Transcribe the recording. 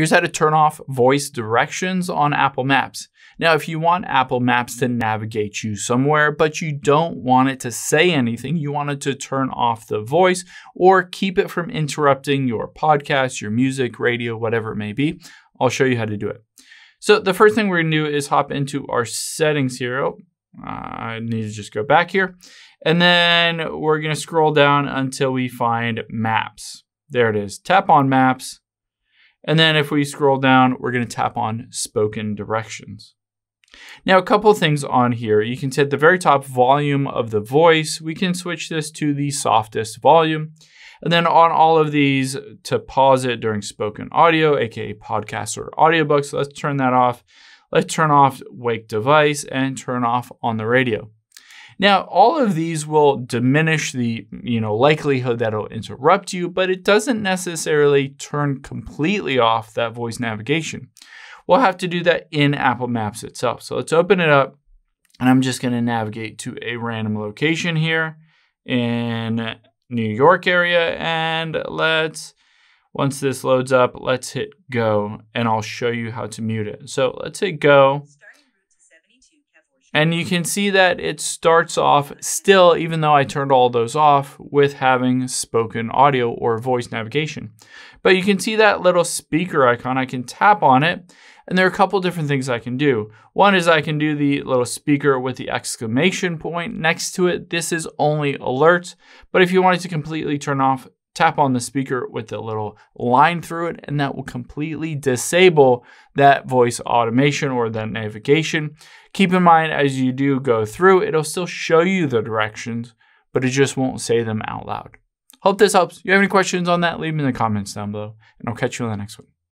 Here's how to turn off voice directions on Apple Maps. Now, if you want Apple Maps to navigate you somewhere, but you don't want it to say anything, you want it to turn off the voice or keep it from interrupting your podcast, your music, radio, whatever it may be, I'll show you how to do it. So the first thing we're gonna do is hop into our settings here. Oh, I need to just go back here. And then we're gonna scroll down until we find maps. There it is, tap on maps. And then if we scroll down, we're gonna tap on spoken directions. Now, a couple things on here. You can set the very top volume of the voice. We can switch this to the softest volume. And then on all of these to pause it during spoken audio, aka podcasts or audiobooks, let's turn that off. Let's turn off wake device and turn off on the radio. Now, all of these will diminish the you know likelihood that it'll interrupt you, but it doesn't necessarily turn completely off that voice navigation. We'll have to do that in Apple Maps itself. So let's open it up, and I'm just going to navigate to a random location here in New York area, and let's once this loads up, let's hit go, and I'll show you how to mute it. So let's hit go. And you can see that it starts off still, even though I turned all those off, with having spoken audio or voice navigation. But you can see that little speaker icon. I can tap on it, and there are a couple different things I can do. One is I can do the little speaker with the exclamation point next to it. This is only alerts, but if you wanted to completely turn off tap on the speaker with the little line through it, and that will completely disable that voice automation or that navigation. Keep in mind, as you do go through, it'll still show you the directions, but it just won't say them out loud. Hope this helps. If you have any questions on that, leave them in the comments down below, and I'll catch you in the next one.